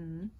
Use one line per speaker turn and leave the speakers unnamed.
嗯。